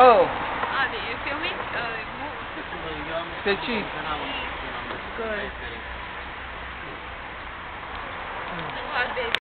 Oh, Ah, did you film it? Uh, move. say cheese. Good.